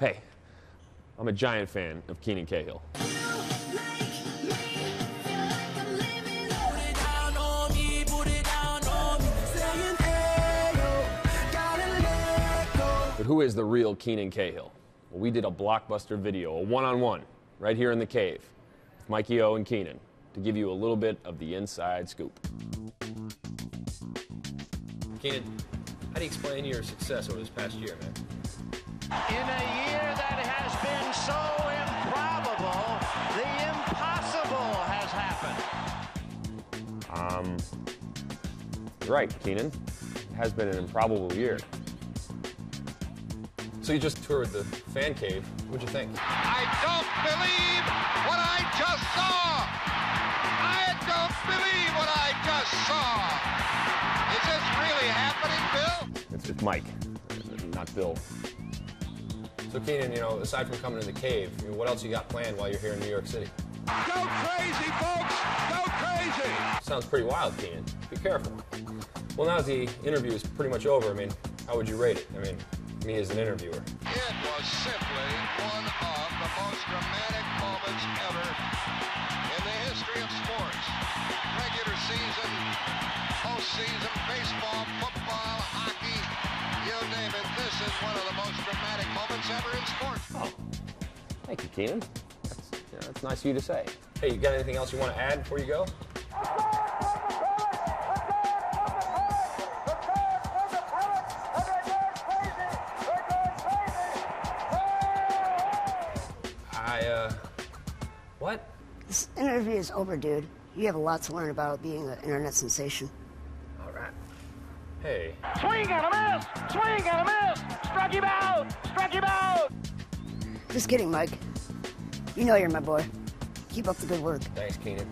Hey, I'm a giant fan of Keenan Cahill. But who is the real Keenan Cahill? Well, we did a blockbuster video, a one on one, right here in the cave, with Mikey O and Keenan, to give you a little bit of the inside scoop. Keenan, how do you explain your success over this past year, man? Um, you're right, Keenan. It has been an improbable year. So you just toured the fan cave. What'd you think? I don't believe what I just saw. I don't believe what I just saw. Is this really happening, Bill? It's, it's Mike, not Bill. So Keenan, you know, aside from coming to the cave, you know, what else you got planned while you're here in New York City? Go crazy, folks! Go crazy! Sounds pretty wild, Keenan. Be careful. Well, now the interview is pretty much over, I mean, how would you rate it? I mean, me as an interviewer. It was simply one of the most dramatic moments ever in the history of sports. Regular season, postseason, baseball, football, hockey, you name it. This is one of the most dramatic moments ever in sports. Oh, thank you, Keenan. That's, you know, that's nice of you to say. Hey, you got anything else you want to add before you go? I, uh, what? This interview is over, dude. You have a lot to learn about being an internet sensation. All right. Hey, Swing and a miss! Swing and a miss! Struck him out! Struck him out! Just kidding, Mike. You know you're my boy. Keep up the good work. thanks, Keenan.